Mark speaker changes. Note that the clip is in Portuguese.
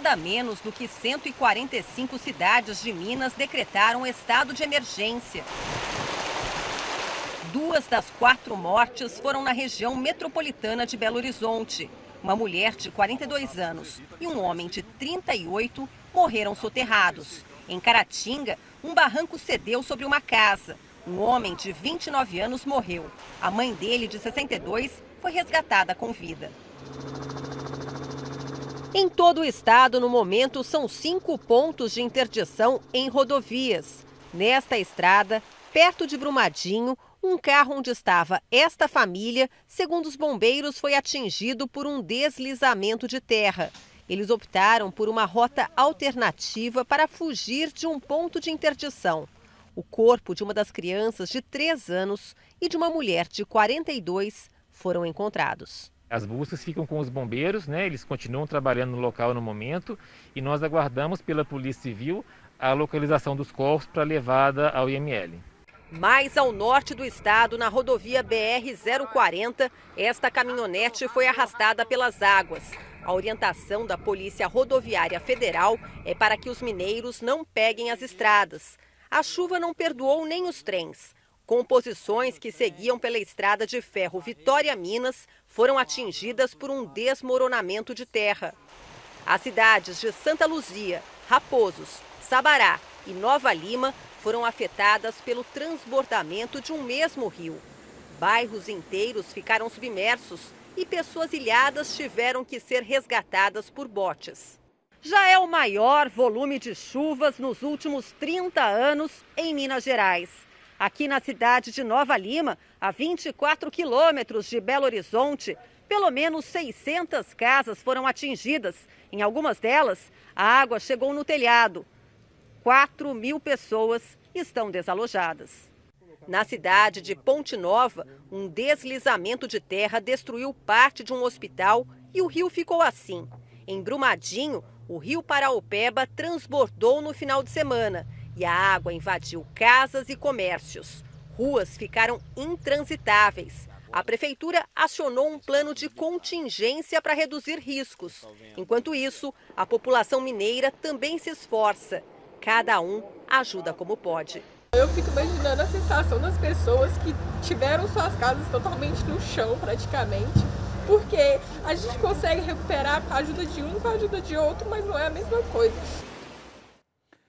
Speaker 1: Nada menos do que 145 cidades de Minas decretaram estado de emergência. Duas das quatro mortes foram na região metropolitana de Belo Horizonte. Uma mulher de 42 anos e um homem de 38 morreram soterrados. Em Caratinga, um barranco cedeu sobre uma casa. Um homem de 29 anos morreu. A mãe dele, de 62, foi resgatada com vida. Em todo o estado, no momento, são cinco pontos de interdição em rodovias. Nesta estrada, perto de Brumadinho, um carro onde estava esta família, segundo os bombeiros, foi atingido por um deslizamento de terra. Eles optaram por uma rota alternativa para fugir de um ponto de interdição. O corpo de uma das crianças de 3 anos e de uma mulher de 42 foram encontrados.
Speaker 2: As buscas ficam com os bombeiros, né? eles continuam trabalhando no local no momento e nós aguardamos pela Polícia Civil a localização dos corpos para levada ao IML.
Speaker 1: Mais ao norte do estado, na rodovia BR-040, esta caminhonete foi arrastada pelas águas. A orientação da Polícia Rodoviária Federal é para que os mineiros não peguem as estradas. A chuva não perdoou nem os trens. Composições que seguiam pela estrada de ferro Vitória Minas foram atingidas por um desmoronamento de terra. As cidades de Santa Luzia, Raposos, Sabará e Nova Lima foram afetadas pelo transbordamento de um mesmo rio. Bairros inteiros ficaram submersos e pessoas ilhadas tiveram que ser resgatadas por botes. Já é o maior volume de chuvas nos últimos 30 anos em Minas Gerais. Aqui na cidade de Nova Lima, a 24 quilômetros de Belo Horizonte, pelo menos 600 casas foram atingidas. Em algumas delas, a água chegou no telhado. 4 mil pessoas estão desalojadas. Na cidade de Ponte Nova, um deslizamento de terra destruiu parte de um hospital e o rio ficou assim. Em Brumadinho, o rio Paraopeba transbordou no final de semana e a água invadiu casas e comércios. Ruas ficaram intransitáveis. A prefeitura acionou um plano de contingência para reduzir riscos. Enquanto isso, a população mineira também se esforça. Cada um ajuda como pode.
Speaker 3: Eu fico imaginando a sensação das pessoas que tiveram suas casas totalmente no chão, praticamente, porque a gente consegue recuperar com a ajuda de um, com a ajuda de outro, mas não é a mesma coisa.